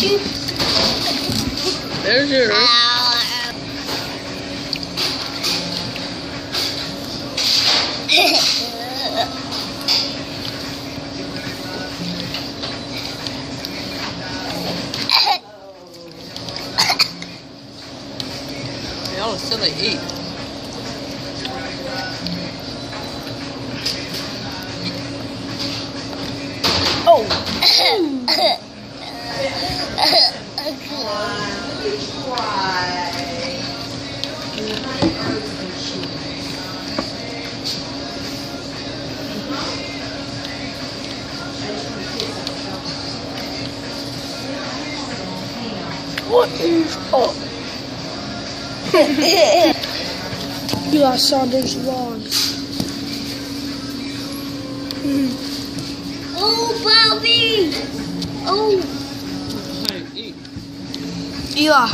There's yours. Y'all are silly eat. Oh. What is up? you are Saunders vlogs. Oh, Bobby! Oh, Hey, eat. Eli.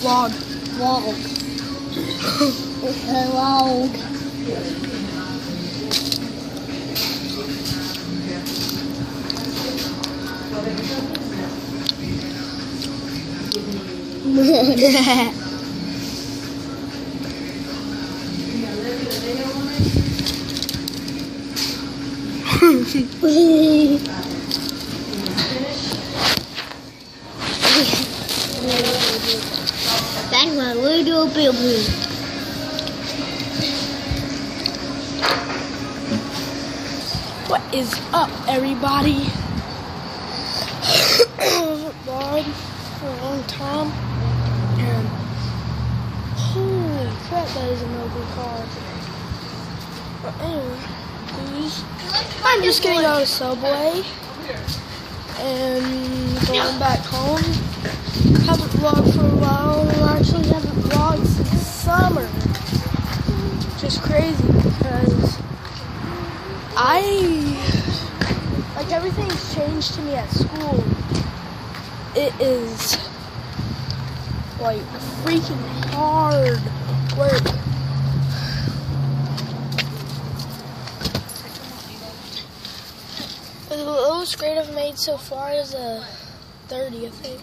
Vlog. vlog. Vlog. That's little baby. What is up, everybody? Vlog for a long time. And holy crap, that is an ugly car. But anyway, I'm just getting out of Subway and going back home. Haven't vlogged for a while. I actually haven't vlogged since summer. Just crazy because I like everything's changed to me at school. It is like freaking hard work. The grade I've made so far is a 30, I think.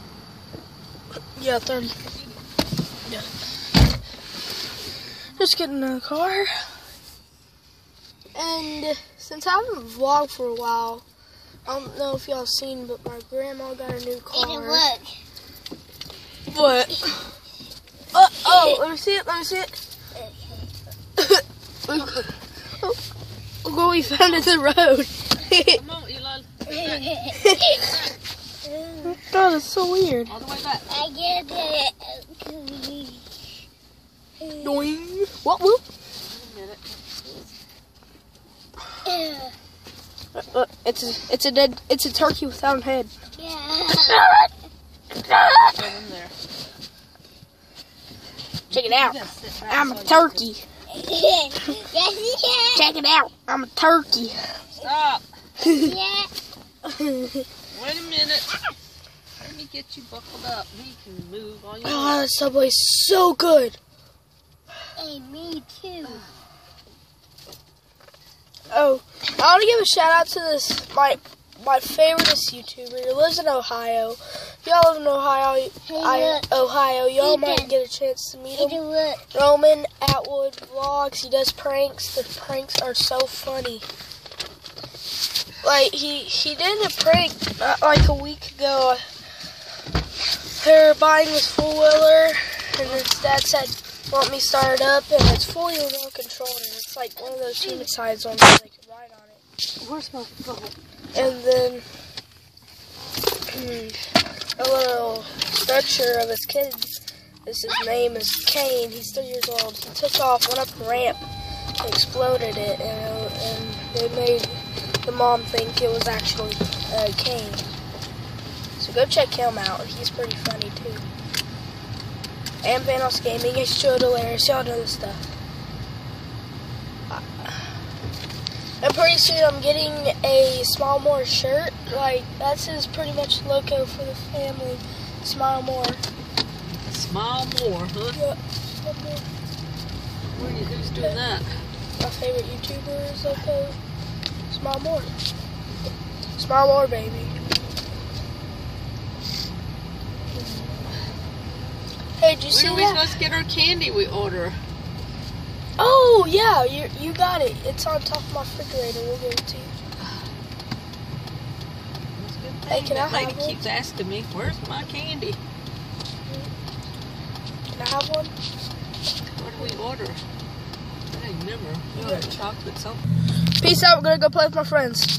Yeah, 30. Yeah. Just getting in the car. And since I haven't vlogged for a while, I don't know if y'all seen, but my grandma got a new car. It look. What? Uh, oh, let me see it. Let me see it. oh, look what we found in the road. Come on, Eli. God, it's so weird. All the way back. I get it. Doing. What? Whoop. Wait a minute. Uh, uh, it's a, it's a dead, it's a turkey without a head. Yeah. Throw them there. Check it out. Just sit back I'm a turkey. Check it out. I'm a turkey. Stop. Yeah. Wait a minute. Let me get you buckled up. We can move all you Oh, ah, want. that subway's so good. Hey, me too. Oh, I want to give a shout out to this my my favoriteest YouTuber. He lives in Ohio. Y'all live in Ohio, Hey, I. Ohio, y'all Ethan. might get a chance to meet Hey, him. look. Roman Atwood vlogs. He does pranks. The pranks are so funny. Like he he did a prank uh, like a week ago. They're buying this four wheeler, and his dad said, "Want me start it up?" And it's fully remote control, and it's like one of those humid-sized ones so they can ride on it. Where's my phone? And then a little picture of his kid. This his name is Kane. He's three years old. He took off, went up the ramp, and exploded it, and, and they made the mom think it was actually uh, Kane. So go check him out. He's pretty funny too. And VanossGaming is so hilarious. Y'all know this stuff. And pretty soon I'm getting a Smile More shirt. Like, that's his pretty much logo for the family. Smile More. Smile more, huh? More. Where you, who's doing that? My favorite YouTuber's logo. Smile More. Smile More, baby. Hey, did you When see are we that? supposed to get our candy we order? Oh yeah, you you got it. It's on top of my refrigerator. We'll give it to you. That's good Hey, thing. can I that lady have one? keeps asking me, where's my candy? Can I have one? What do we order? I remember. We ordered chocolate something. Peace out. We're gonna go play with my friends.